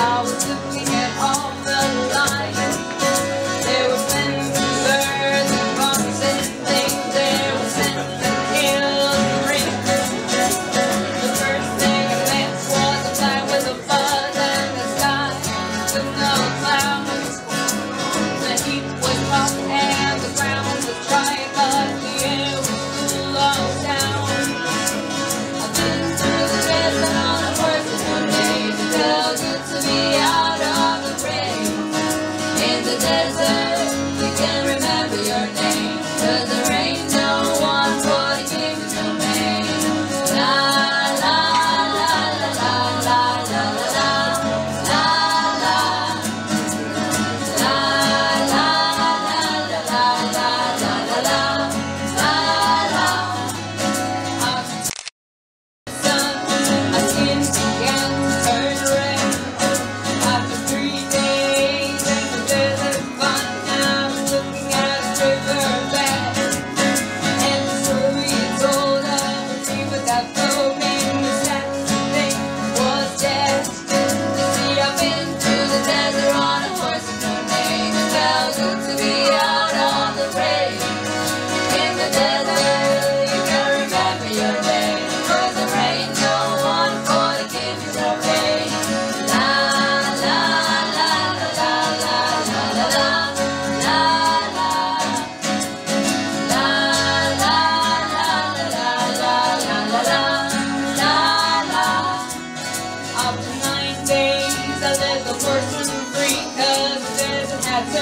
hours of me.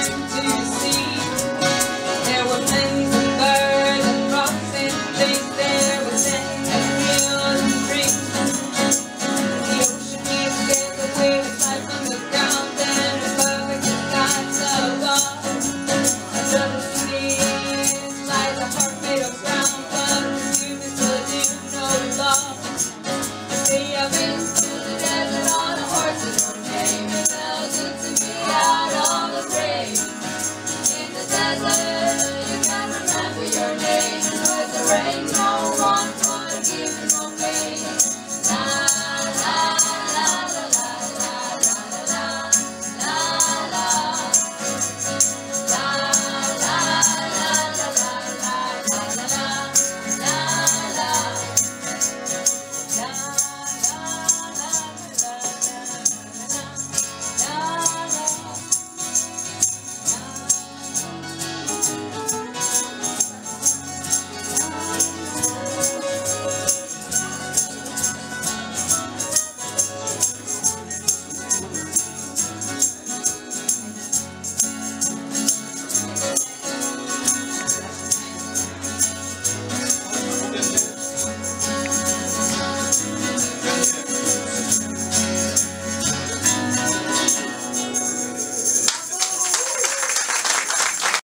sentence. You can't remember your name, resurrect